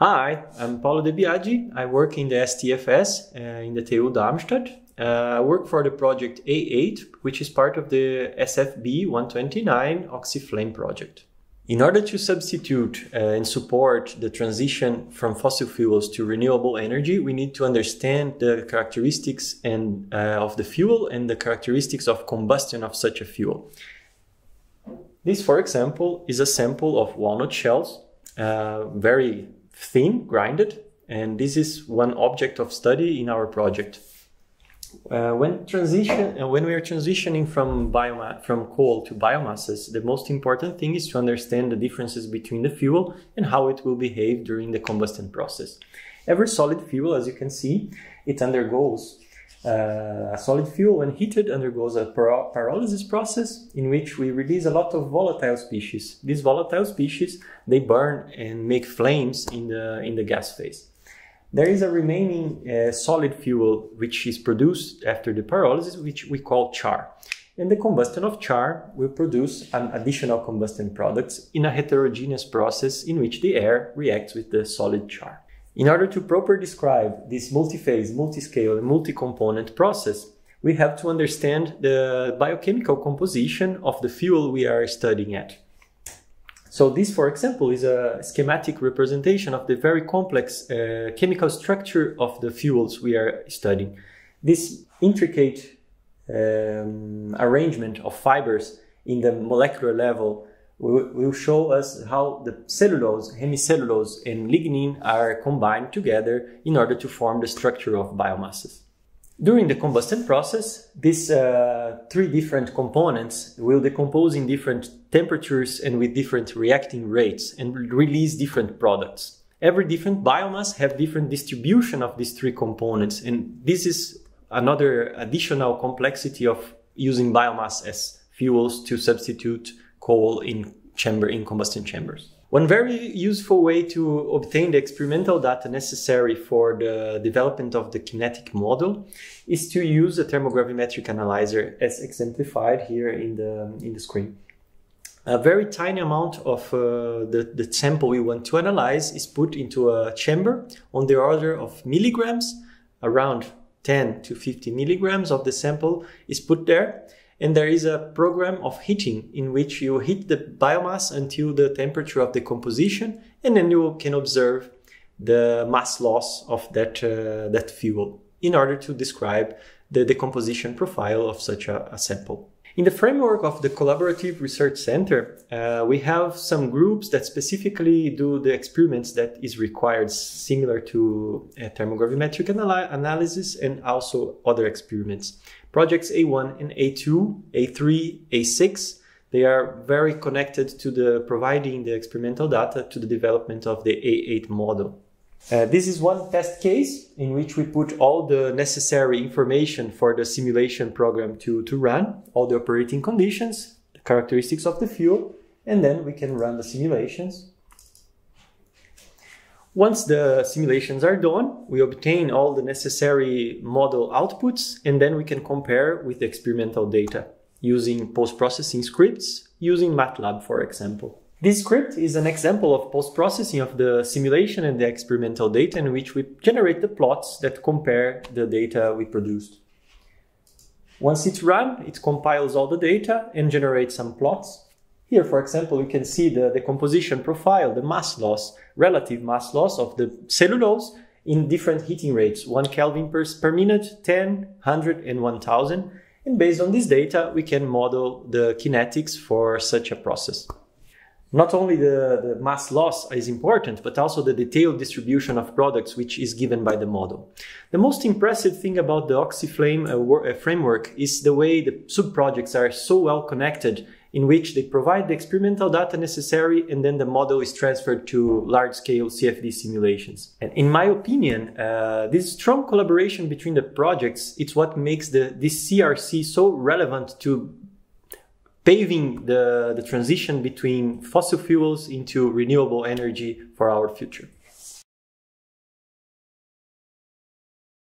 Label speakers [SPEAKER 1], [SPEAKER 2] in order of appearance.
[SPEAKER 1] Hi, I'm Paulo Debiagi. I work in the STFS uh, in the TU Darmstadt. Uh, I work for the project A8, which is part of the SFB 129 OxyFlame project. In order to substitute uh, and support the transition from fossil fuels to renewable energy, we need to understand the characteristics and, uh, of the fuel and the characteristics of combustion of such a fuel. This, for example, is a sample of walnut shells, uh, very thin, grinded, and this is one object of study in our project. Uh, when transition, uh, when we are transitioning from biomass from coal to biomasses, the most important thing is to understand the differences between the fuel and how it will behave during the combustion process. Every solid fuel, as you can see, it undergoes uh, a solid fuel, when heated, undergoes a pyrolysis process in which we release a lot of volatile species. These volatile species they burn and make flames in the in the gas phase. There is a remaining uh, solid fuel which is produced after the pyrolysis, which we call char. And the combustion of char will produce an additional combustion products in a heterogeneous process in which the air reacts with the solid char. In order to properly describe this multi-phase, multi-scale, and multi-component process, we have to understand the biochemical composition of the fuel we are studying at. So this, for example, is a schematic representation of the very complex uh, chemical structure of the fuels we are studying. This intricate um, arrangement of fibers in the molecular level will show us how the cellulose, hemicellulose, and lignin are combined together in order to form the structure of biomasses. During the combustion process, these uh, three different components will decompose in different temperatures and with different reacting rates and release different products. Every different biomass have different distribution of these three components and this is another additional complexity of using biomass as fuels to substitute coal in chamber in combustion chambers. One very useful way to obtain the experimental data necessary for the development of the kinetic model is to use a thermogravimetric analyzer as exemplified here in the, in the screen. A very tiny amount of uh, the, the sample we want to analyze is put into a chamber on the order of milligrams, around 10 to 50 milligrams of the sample is put there and there is a program of heating in which you heat the biomass until the temperature of the composition, and then you can observe the mass loss of that, uh, that fuel in order to describe the decomposition profile of such a, a sample. In the framework of the Collaborative Research Center, uh, we have some groups that specifically do the experiments that is required, similar to uh, thermogravimetric anal analysis and also other experiments. Projects A1 and A2, A3, A6, they are very connected to the providing the experimental data to the development of the A8 model. Uh, this is one test case in which we put all the necessary information for the simulation program to, to run, all the operating conditions, the characteristics of the fuel, and then we can run the simulations once the simulations are done, we obtain all the necessary model outputs, and then we can compare with the experimental data using post-processing scripts, using MATLAB, for example. This script is an example of post-processing of the simulation and the experimental data in which we generate the plots that compare the data we produced. Once it's run, it compiles all the data and generates some plots. Here, for example, you can see the, the composition profile, the mass loss, relative mass loss of the cellulose in different heating rates, 1 Kelvin per, per minute, 10, 100, and 1000. And based on this data, we can model the kinetics for such a process. Not only the, the mass loss is important, but also the detailed distribution of products which is given by the model. The most impressive thing about the OxyFlame uh, uh framework is the way the sub-projects are so well connected in which they provide the experimental data necessary and then the model is transferred to large-scale CFD simulations. And in my opinion, uh, this strong collaboration between the projects, it's what makes the, this CRC so relevant to paving the, the transition between fossil fuels into renewable energy for our future.